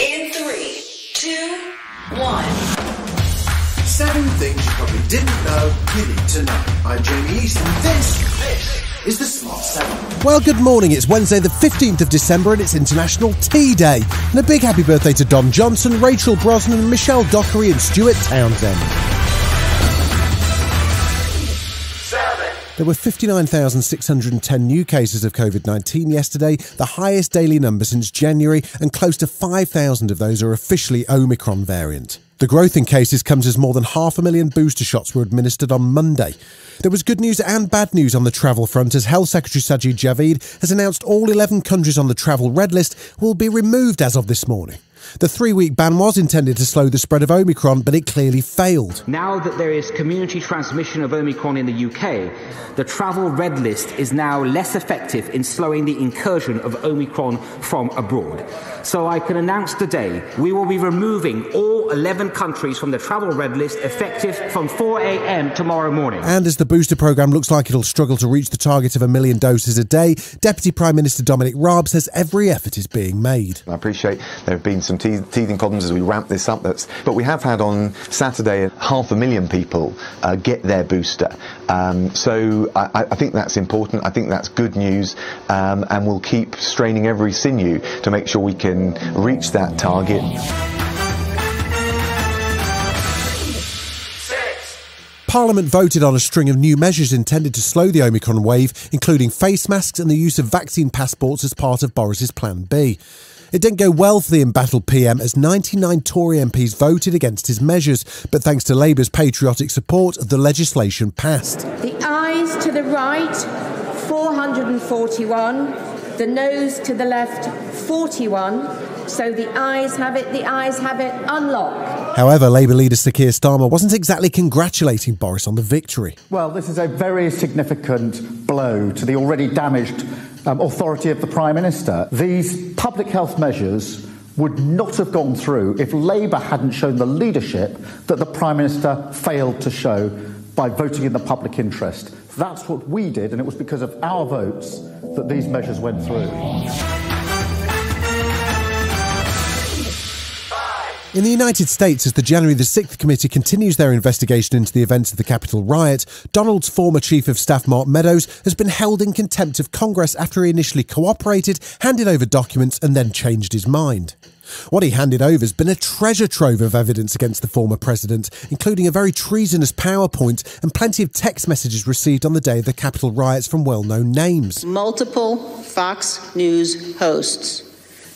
In three, two, one. Seven things you probably didn't know you need to know. I'm Jamie East, and this, this is the Smart 7. Well, good morning. It's Wednesday, the 15th of December, and it's International Tea Day. And a big happy birthday to Don Johnson, Rachel Brosnahan, Michelle Dockery, and Stuart Townsend. There were 59,610 new cases of COVID 19 yesterday, the highest daily number since January, and close to 5,000 of those are officially Omicron variant. The growth in cases comes as more than half a million booster shots were administered on Monday. There was good news and bad news on the travel front as Health Secretary Sajid Javid has announced all 11 countries on the travel red list will be removed as of this morning. The three week ban was intended to slow the spread of Omicron, but it clearly failed. Now that there is community transmission of Omicron in the UK, the travel red list is now less effective in slowing the incursion of Omicron from abroad. So I can announce today we will be removing all 11 countries from the travel red list effective from 4 a.m. tomorrow morning. And as the booster programme looks like it'll struggle to reach the target of a million doses a day, Deputy Prime Minister Dominic Raab says every effort is being made. I appreciate there have been some te- teething problems as we ramp this up, that's, but we have had on Saturday half a million people uh, get their booster. Um, so I, I, think that's important. I think that's good news, um, and we'll keep straining every sinew to make sure we can reach that target. Parliament voted on a string of new measures intended to slow the Omicron wave, including face masks and the use of vaccine passports as part of Boris's Plan B. It didn't go well for the embattled PM as 99 Tory MPs voted against his measures, but thanks to Labour's patriotic support, the legislation passed. The ayes to the right, 441. The noes to the left, 41. So the ayes have it, the ayes have it, unlock. However, Labour leader Sir Keir Starmer wasn't exactly congratulating Boris on the victory. Well, this is a very significant blow to the already damaged um, authority of the Prime Minister. These public health measures would not have gone through if Labour hadn't shown the leadership that the Prime Minister failed to show by voting in the public interest. That's what we did, and it was because of our votes that these measures went through. In the United States, as the January the 6th committee continues their investigation into the events of the Capitol riot, Donald's former Chief of Staff Mark Meadows has been held in contempt of Congress after he initially cooperated, handed over documents, and then changed his mind. What he handed over has been a treasure trove of evidence against the former president, including a very treasonous PowerPoint and plenty of text messages received on the day of the Capitol riots from well known names. Multiple Fox News hosts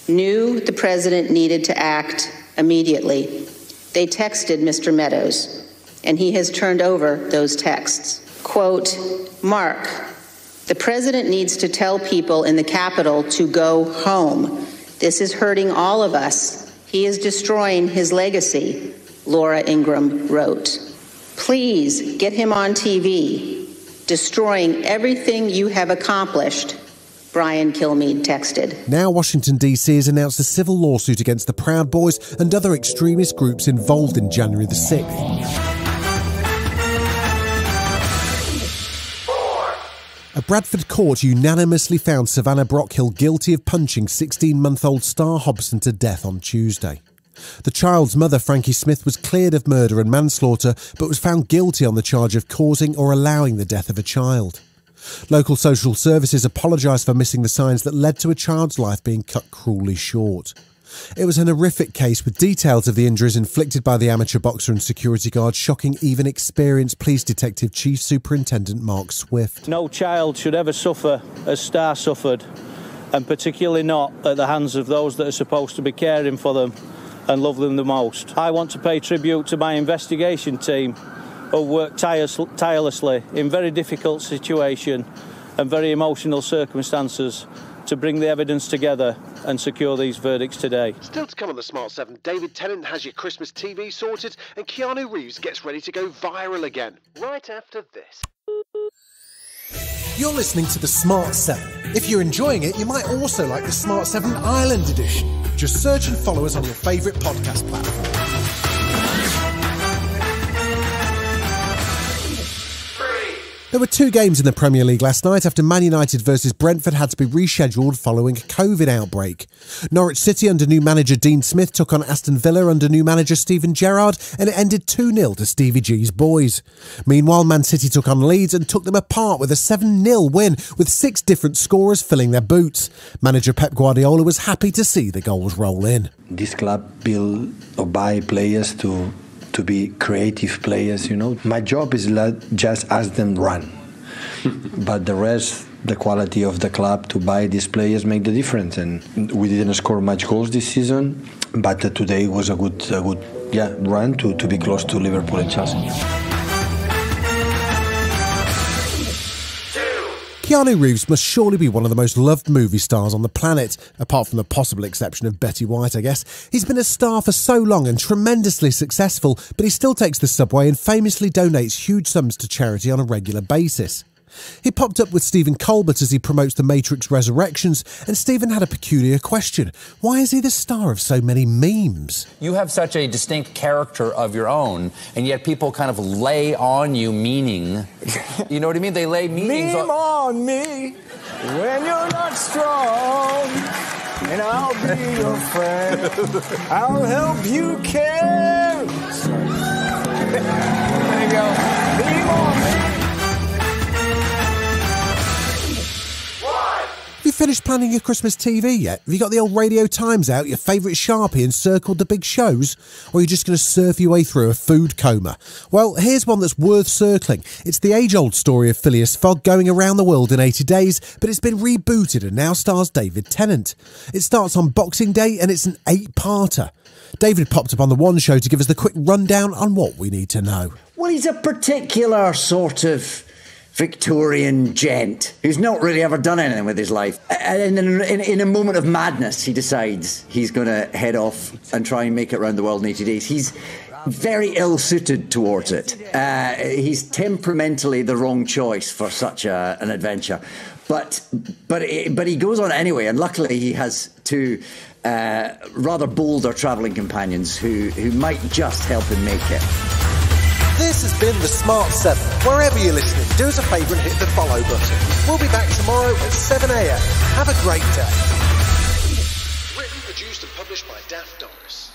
knew the president needed to act immediately. They texted Mr. Meadows, and he has turned over those texts. Quote, Mark, the president needs to tell people in the Capitol to go home. This is hurting all of us. He is destroying his legacy, Laura Ingraham wrote. Please get him on TV, destroying everything you have accomplished Brian Kilmeade texted. Now, Washington, D.C. has announced a civil lawsuit against the Proud Boys and other extremist groups involved in January the 6th. A Bradford court unanimously found Savannah Brockhill guilty of punching 16 month old Star Hobson to death on Tuesday. The child's mother, Frankie Smith, was cleared of murder and manslaughter, but was found guilty on the charge of causing or allowing the death of a child. Local social services apologised for missing the signs that led to a child's life being cut cruelly short. It was an horrific case with details of the injuries inflicted by the amateur boxer and security guard shocking even experienced police detective Chief Superintendent Mark Swift. No child should ever suffer as Star suffered, and particularly not at the hands of those that are supposed to be caring for them and love them the most. I want to pay tribute to my investigation team who worked tirelessly in very difficult situation and very emotional circumstances to bring the evidence together and secure these verdicts today. Still to come on the Smart 7, David Tennant has your Christmas TV sorted and Keanu Reeves gets ready to go viral again. Right after this. You're listening to the Smart 7. If you're enjoying it, you might also like the Smart 7 Ireland edition. Just search and follow us on your favourite podcast platform. There were two games in the Premier League last night after Man United versus Brentford had to be rescheduled following a COVID outbreak. Norwich City under new manager Dean Smith took on Aston Villa under new manager Steven Gerrard and it ended 2-0 to Stevie G's boys. Meanwhile, Man City took on Leeds and took them apart with a 7-0 win with six different scorers filling their boots. Manager Pep Guardiola was happy to see the goals roll in. This club build or buy players to to be creative players, you know. My job is let just ask them run. but the rest, the quality of the club to buy these players make the difference. And we didn't score much goals this season, but today was a good, a good yeah, run to, to be close to Liverpool and Chelsea. Keanu Reeves must surely be one of the most loved movie stars on the planet, apart from the possible exception of Betty White, I guess. He's been a star for so long and tremendously successful, but he still takes the subway and famously donates huge sums to charity on a regular basis. He popped up with Stephen Colbert as he promotes The Matrix Resurrections, and Stephen had a peculiar question. Why is he the star of so many memes? You have such a distinct character of your own, and yet people kind of lay on you meaning. You know what I mean? They lay meanings Meme on. on me when you're not strong. And I'll be your friend. I'll help you care. There you go. Meme on me. Finished planning your Christmas TV yet? Have you got the old Radio Times out, your favourite Sharpie, and circled the big shows? Or are you just going to surf your way through a food coma? Well, here's one that's worth circling. It's the age old story of Phileas Fogg going around the world in 80 days, but it's been rebooted and now stars David Tennant. It starts on Boxing Day and it's an eight parter. David popped up on the One Show to give us the quick rundown on what we need to know. Well, he's a particular sort of Victorian gent who's not really ever done anything with his life. And in, in, in a moment of madness, he decides he's going to head off and try and make it around the world in 80 days. He's very ill suited towards it. Uh, he's temperamentally the wrong choice for such a, an adventure. But, but, but he goes on anyway, and luckily he has two uh, rather bolder travelling companions who, who might just help him make it. This has been The Smart 7. Wherever you're listening, do us a favour and hit the follow button. We'll be back tomorrow at 7am. Have a great day. Written, produced, and published by Daft Doris.